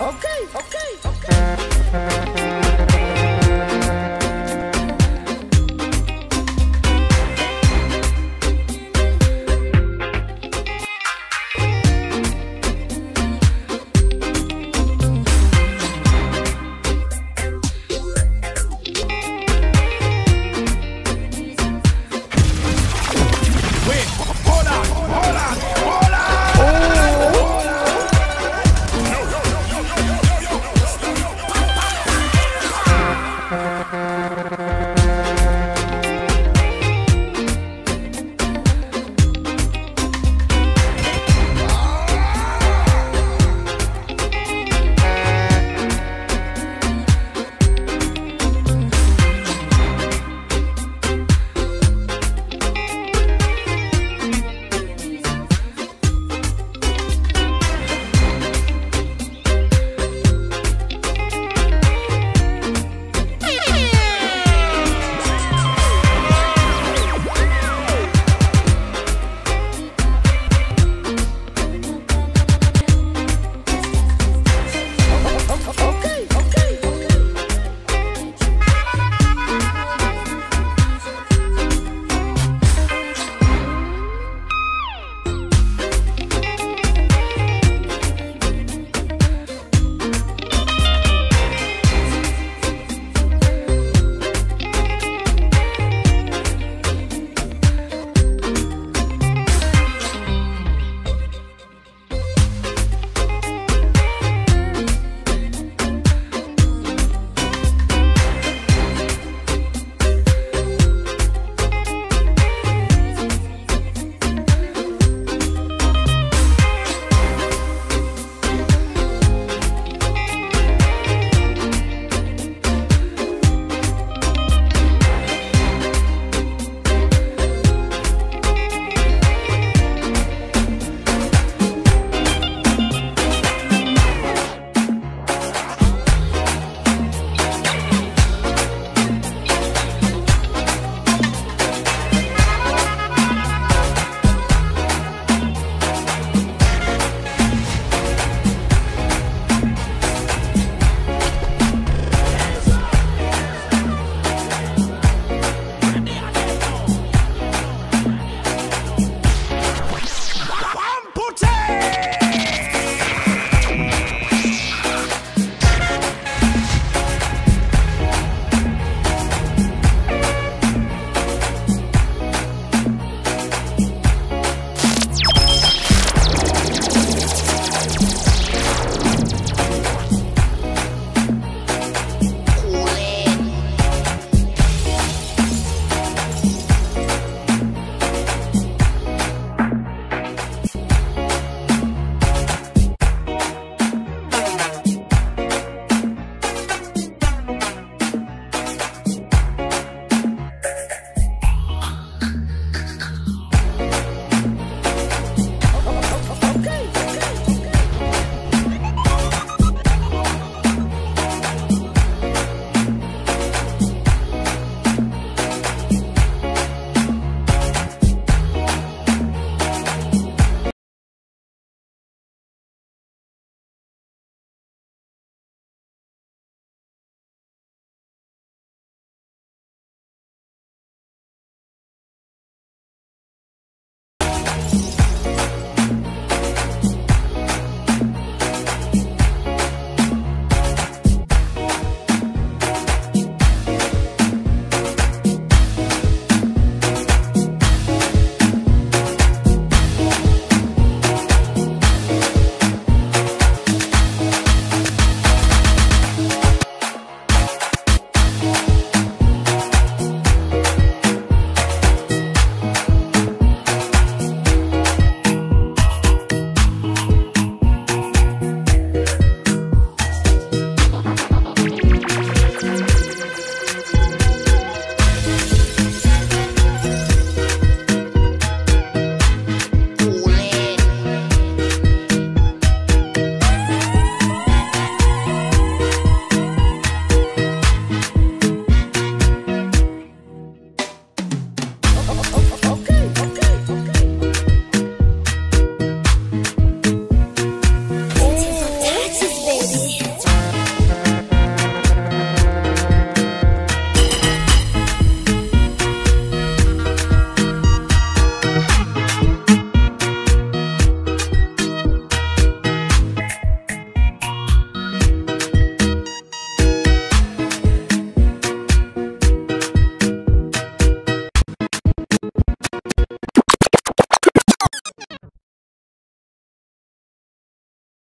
Okay, okay.